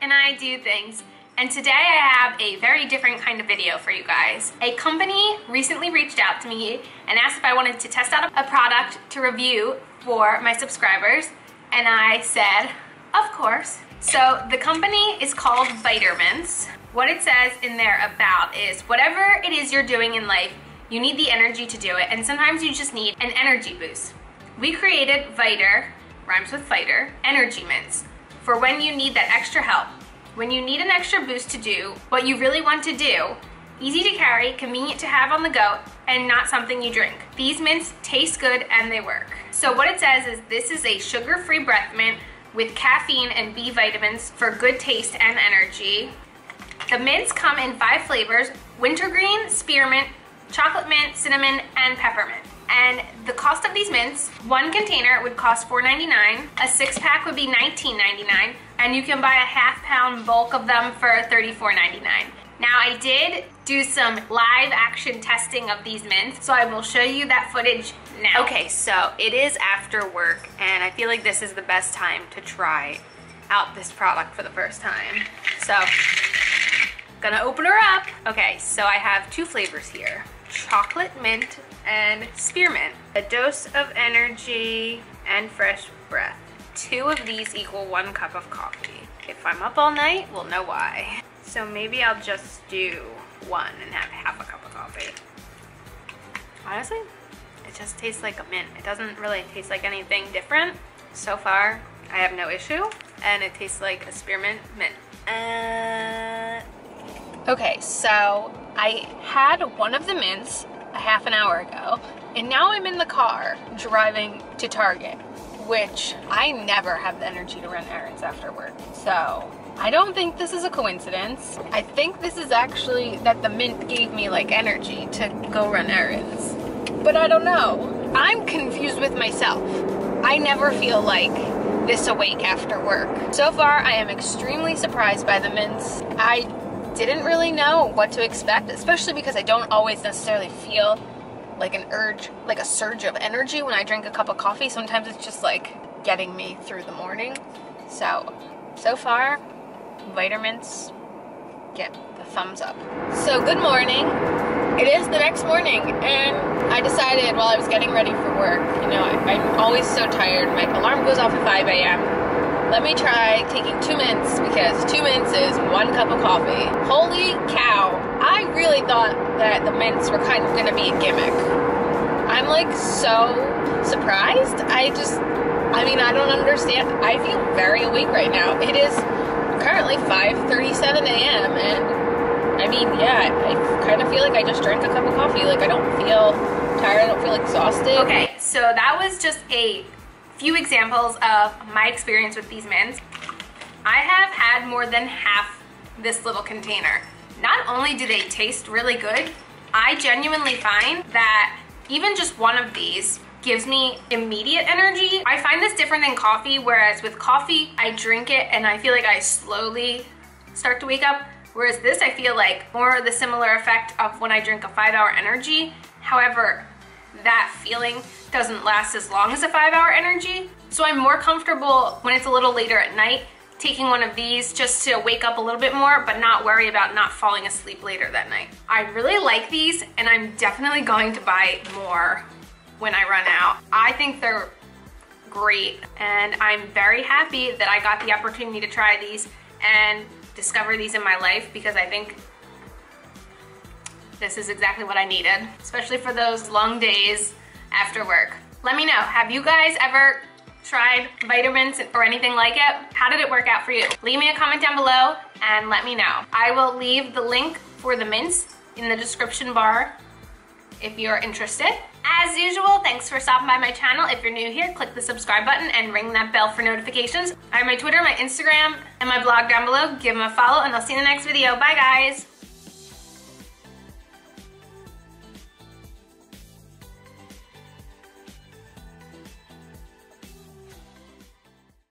and I do things. And today I have a very different kind of video for you guys. A company recently reached out to me and asked if I wanted to test out a product to review for my subscribers. And I said, of course. So the company is called Vitermints. What it says in there about is whatever it is you're doing in life, you need the energy to do it. And sometimes you just need an energy boost. We created Viter, rhymes with fighter, energy mints for when you need that extra help. When you need an extra boost to do what you really want to do, easy to carry, convenient to have on the go, and not something you drink. These mints taste good and they work. So what it says is this is a sugar-free breath mint with caffeine and B vitamins for good taste and energy. The mints come in five flavors, wintergreen, spearmint, chocolate mint, cinnamon, and peppermint. And the cost of these mints, one container would cost $4.99, a six pack would be $19.99, and you can buy a half pound bulk of them for $34.99. Now I did do some live action testing of these mints, so I will show you that footage now. Okay, so it is after work, and I feel like this is the best time to try out this product for the first time. So, gonna open her up. Okay, so I have two flavors here. Chocolate mint and spearmint. A dose of energy and fresh breath. Two of these equal one cup of coffee. If I'm up all night, we'll know why. So maybe I'll just do one and have half a cup of coffee. Honestly, it just tastes like a mint. It doesn't really taste like anything different. So far, I have no issue. And it tastes like a spearmint mint. Uh... Okay, so I had one of the mints a half an hour ago, and now I'm in the car driving to Target, which I never have the energy to run errands after work. So I don't think this is a coincidence. I think this is actually that the mint gave me like energy to go run errands. But I don't know. I'm confused with myself. I never feel like this awake after work. So far, I am extremely surprised by the mints. I didn't really know what to expect, especially because I don't always necessarily feel like an urge, like a surge of energy when I drink a cup of coffee. Sometimes it's just like getting me through the morning. So, so far, Vitermints get the thumbs up. So good morning. It is the next morning and I decided while I was getting ready for work, you know, I, am always so tired. My alarm goes off at 5 a.m let me try taking two mints because two mints is one cup of coffee. Holy cow. I really thought that the mints were kind of gonna be a gimmick. I'm like so surprised. I just, I mean, I don't understand. I feel very awake right now. It is currently 5.37 a.m. and I mean, yeah, I kind of feel like I just drank a cup of coffee. Like I don't feel tired, I don't feel exhausted. Okay, so that was just a few examples of my experience with these mints. I have had more than half this little container. Not only do they taste really good, I genuinely find that even just one of these gives me immediate energy. I find this different than coffee, whereas with coffee, I drink it and I feel like I slowly start to wake up. Whereas this, I feel like more of the similar effect of when I drink a five hour energy. However, that feeling doesn't last as long as a five hour energy. So I'm more comfortable when it's a little later at night taking one of these just to wake up a little bit more but not worry about not falling asleep later that night. I really like these and I'm definitely going to buy more when I run out. I think they're great and I'm very happy that I got the opportunity to try these and discover these in my life because I think this is exactly what I needed, especially for those long days after work. Let me know, have you guys ever tried Vitermints or anything like it? How did it work out for you? Leave me a comment down below and let me know. I will leave the link for the mints in the description bar if you're interested. As usual, thanks for stopping by my channel. If you're new here, click the subscribe button and ring that bell for notifications. I have my Twitter, my Instagram, and my blog down below. Give them a follow and I'll see you in the next video. Bye guys.